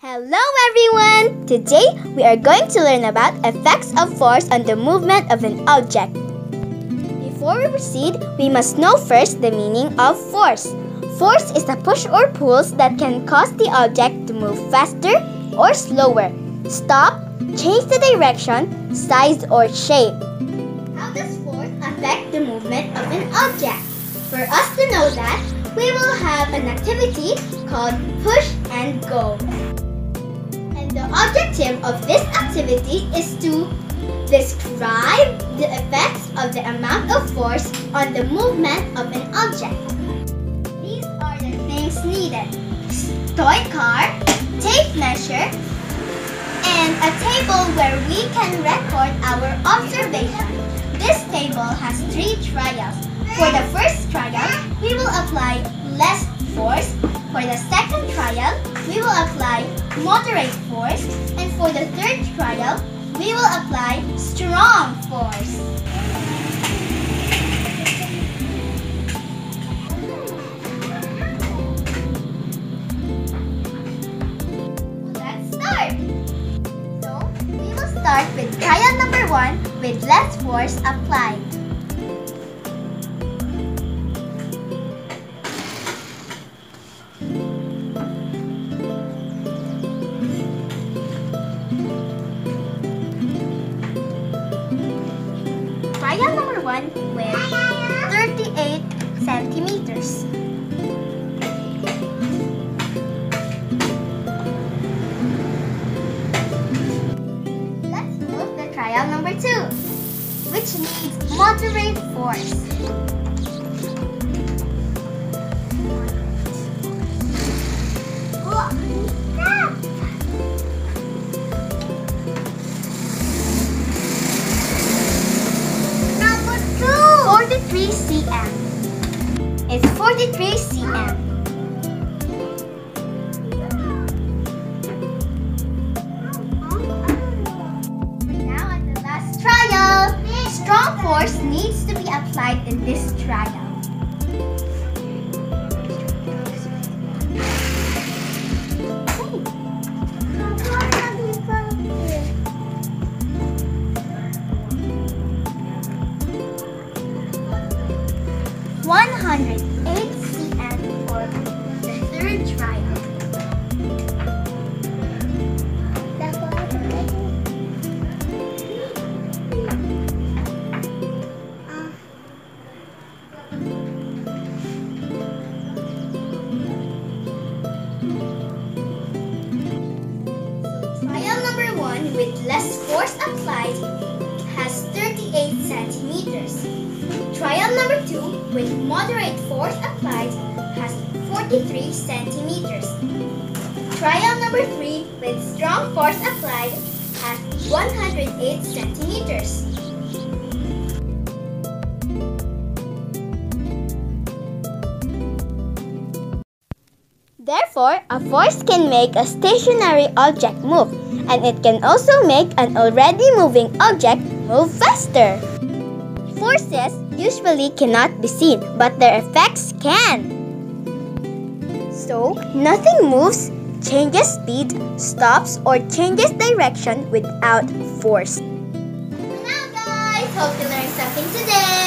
Hello everyone! Today we are going to learn about effects of force on the movement of an object. Before we proceed, we must know first the meaning of force. Force is a push or pulls that can cause the object to move faster or slower, stop, change the direction, size, or shape. How does force affect the movement of an object? For us to know that, we will have an activity called push and go. The objective of this activity is to describe the effects of the amount of force on the movement of an object. These are the things needed. Toy car, tape measure, and a table where we can record our observation. This table has three trials. For the first trial, For the second trial, we will apply moderate force. And for the third trial, we will apply strong force. Let's start! So, we will start with trial number one with less force applied. 38 centimeters. Let's move the trial number two, which needs moderate force. Cm. It's 43 cm. Now at the last trial. Strong force needs to be applied in this trial. One hundred eight cm for the third trial. Trial number one with less force applied has 38 centimeters. Trial number two with moderate force applied has 43 centimeters. Trial number three with strong force applied has 108 centimeters. Therefore, a force can make a stationary object move, and it can also make an already moving object move faster. Forces usually cannot be seen, but their effects can. So, nothing moves, changes speed, stops, or changes direction without force. Now, guys, hope you learned something today.